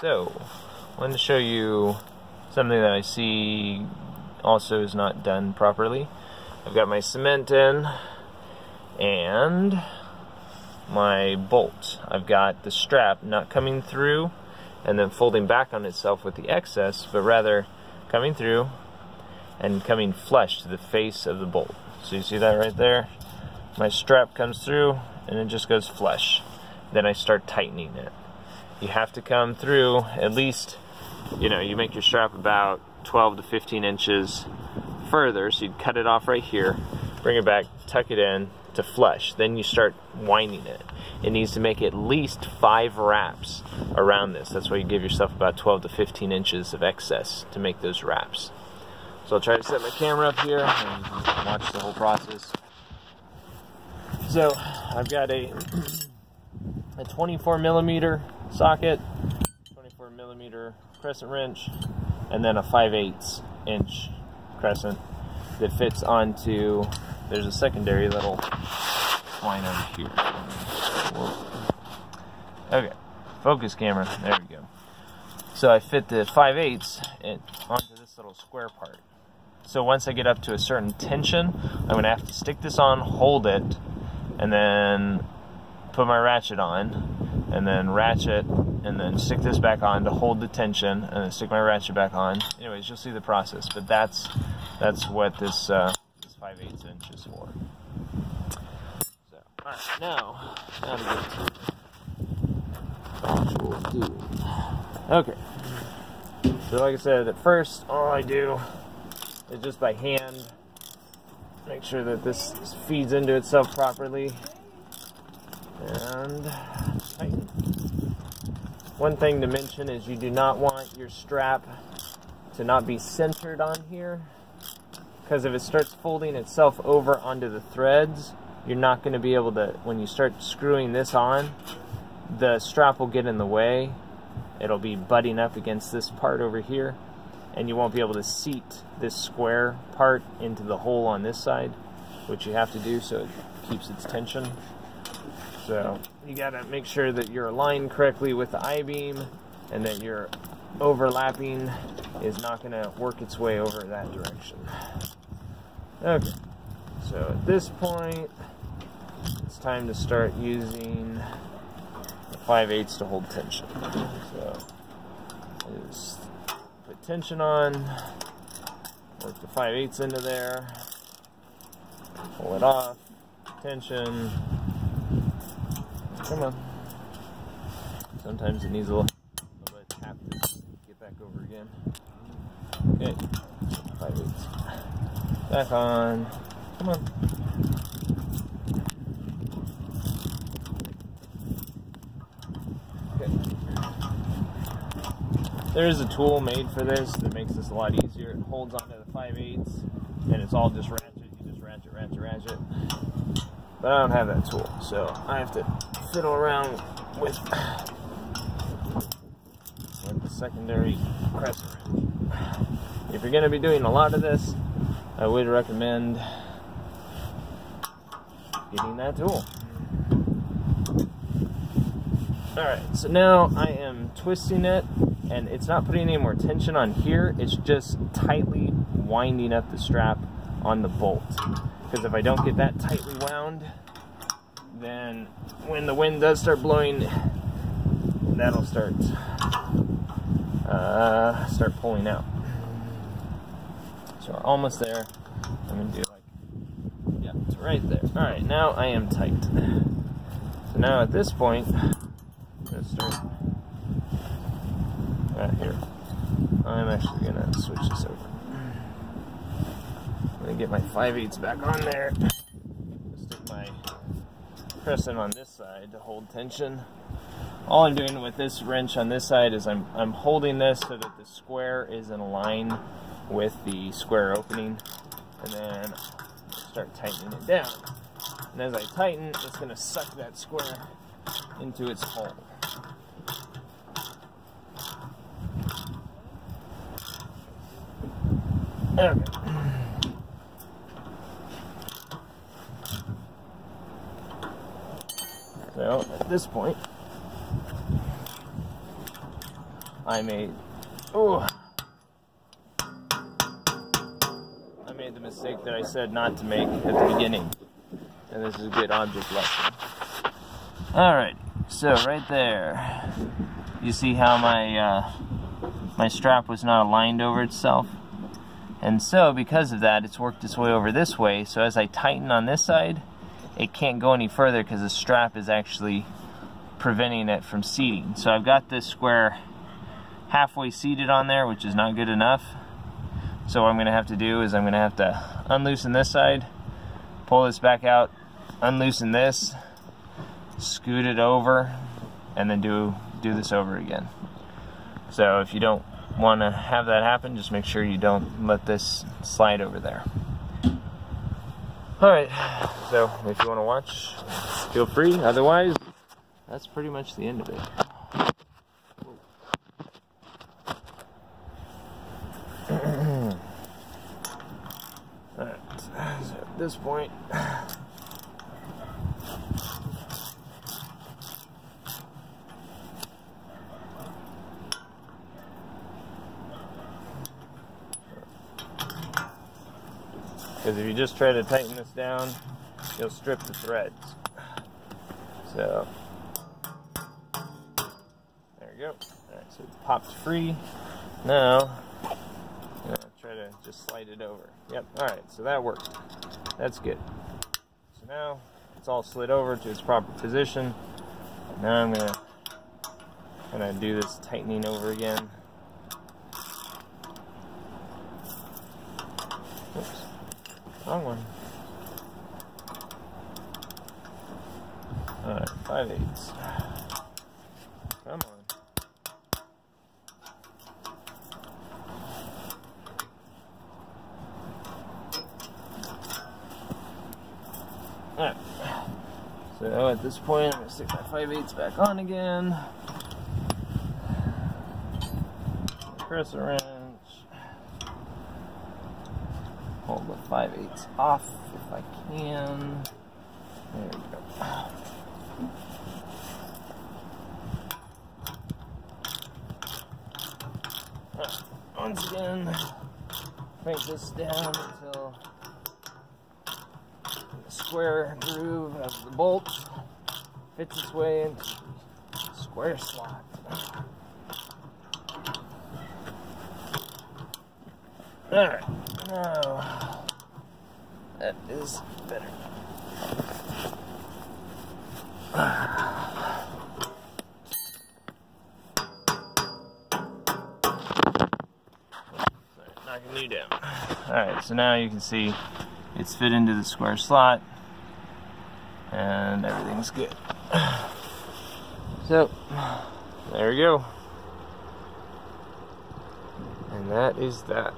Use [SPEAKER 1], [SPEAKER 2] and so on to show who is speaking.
[SPEAKER 1] So, I wanted to show you something that I see also is not done properly. I've got my cement in and my bolt. I've got the strap not coming through and then folding back on itself with the excess, but rather coming through and coming flush to the face of the bolt. So you see that right there? My strap comes through and it just goes flush. Then I start tightening it you have to come through at least, you know, you make your strap about 12 to 15 inches further. So you'd cut it off right here, bring it back, tuck it in to flush. Then you start winding it. It needs to make at least five wraps around this. That's why you give yourself about 12 to 15 inches of excess to make those wraps. So I'll try to set my camera up here and watch the whole process. So I've got a, a 24 millimeter socket, 24 millimeter crescent wrench, and then a 5 8 inch crescent that fits onto, there's a secondary little line over here. Okay, focus camera, there we go. So I fit the 5 8 onto this little square part. So once I get up to a certain tension, I'm to have to stick this on, hold it, and then put my ratchet on, and then ratchet and then stick this back on to hold the tension and then stick my ratchet back on. Anyways, you'll see the process, but that's that's what this uh, this 5 8 inch is for. So, all right, now, now to get to actual doing. Okay. So like I said, at first, all I do is just by hand make sure that this feeds into itself properly and tighten. One thing to mention is you do not want your strap to not be centered on here because if it starts folding itself over onto the threads, you're not going to be able to, when you start screwing this on, the strap will get in the way. It'll be butting up against this part over here, and you won't be able to seat this square part into the hole on this side, which you have to do so it keeps its tension. So you gotta make sure that you're aligned correctly with the I-beam and that your overlapping is not gonna work its way over that direction. Okay, so at this point, it's time to start using the 5 8 to hold tension. So just put tension on, work the 5 8 into there, pull it off, tension, Come on. Sometimes it needs a little, a little tap to get back over again. Okay. Five eighths. Back on. Come on. Okay. There is a tool made for this that makes this a lot easier. It holds onto the 5 eighths and it's all just ratchet. You just ratchet, ratchet, ratchet. But I don't have that tool, so I have to fiddle around with, the secondary crescent. If you're going to be doing a lot of this, I would recommend getting that tool. Alright, so now I am twisting it, and it's not putting any more tension on here, it's just tightly winding up the strap on the bolt. Because if I don't get that tightly wound, then when the wind does start blowing, that'll start uh, start pulling out. So we're almost there. I'm gonna do like, yeah, it's right there. All right, now I am tight. So now at this point, I'm gonna start right here. I'm actually gonna switch this over. I'm gonna get my 5 8 back on there pressing on this side to hold tension. All I'm doing with this wrench on this side is I'm, I'm holding this so that the square is in line with the square opening and then start tightening it down. And as I tighten, it's going to suck that square into its hole. Okay. So at this point, I made, oh, I made the mistake that I said not to make at the beginning. And this is a good object lesson. Alright, so right there, you see how my, uh, my strap was not aligned over itself? And so, because of that, it's worked its way over this way. So as I tighten on this side, it can't go any further because the strap is actually preventing it from seating. So I've got this square halfway seated on there, which is not good enough. So what I'm gonna have to do is I'm gonna have to unloosen this side, pull this back out, unloosen this, scoot it over, and then do, do this over again. So if you don't want to have that happen, just make sure you don't let this slide over there. Alright, so if you want to watch, feel free. Otherwise, that's pretty much the end of it. Alright, so at this point, Because if you just try to tighten this down, you'll strip the threads. So, there we go. Alright, so it popped free. Now, try to just slide it over. Yep, alright, so that worked. That's good. So now, it's all slid over to its proper position. Now I'm gonna, gonna do this tightening over again. Oops. Wrong one. Alright, five eighths. Come on. Alright. So at this point, I'm going to stick my 5 eighths back on again. Press a Hold the 5 eighths off if I can. There we go. Ah, once again, crank this down until the square groove of the bolt fits its way into the square slot. Alright, now that is better. Knocking you down. Alright, so now you can see it's fit into the square slot and everything's good. So, there we go. And that is that.